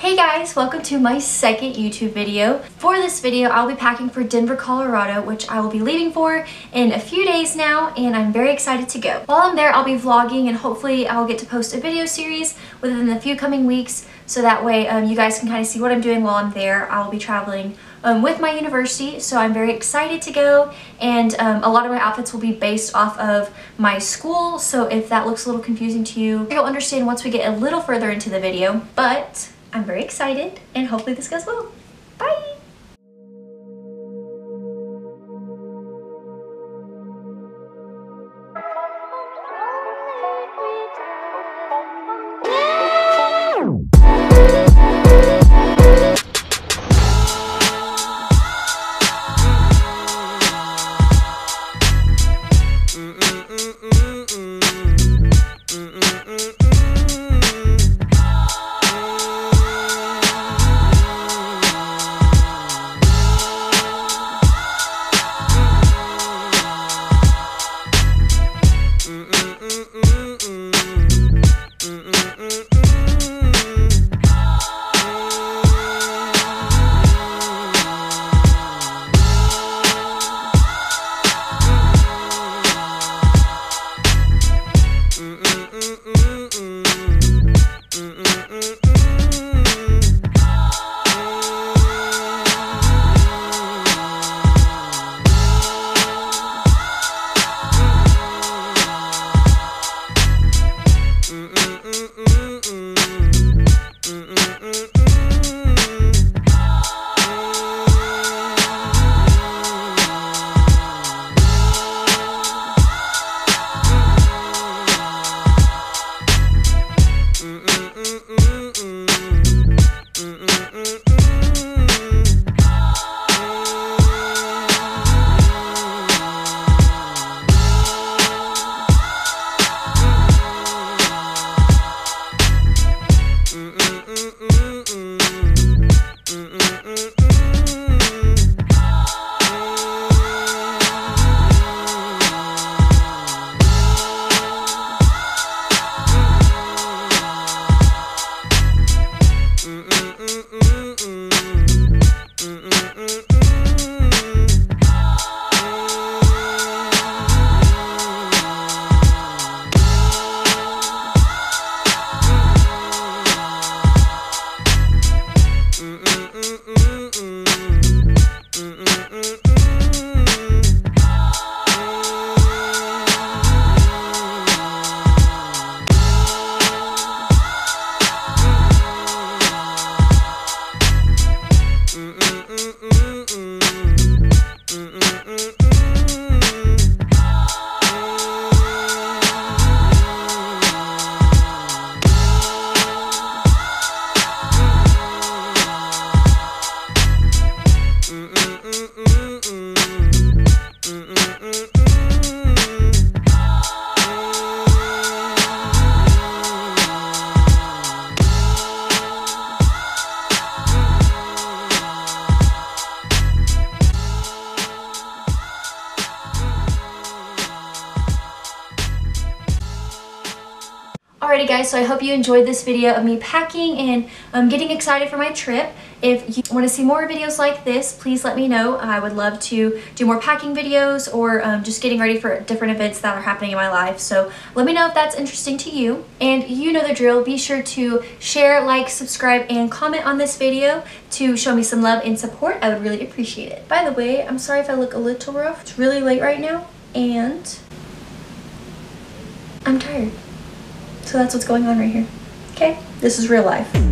Hey guys, welcome to my second YouTube video. For this video, I'll be packing for Denver, Colorado, which I will be leaving for in a few days now, and I'm very excited to go. While I'm there, I'll be vlogging and hopefully I'll get to post a video series within the few coming weeks, so that way um, you guys can kind of see what I'm doing while I'm there. I'll be traveling um, with my university, so I'm very excited to go, and um, a lot of my outfits will be based off of my school, so if that looks a little confusing to you, you'll understand once we get a little further into the video, but I'm very excited and hopefully this goes well. Bye! mm mm Alrighty guys, so I hope you enjoyed this video of me packing and um, getting excited for my trip. If you want to see more videos like this, please let me know. I would love to do more packing videos or um, just getting ready for different events that are happening in my life. So let me know if that's interesting to you. And you know the drill. Be sure to share, like, subscribe, and comment on this video to show me some love and support. I would really appreciate it. By the way, I'm sorry if I look a little rough. It's really late right now and I'm tired. So that's what's going on right here. Okay? This is real life.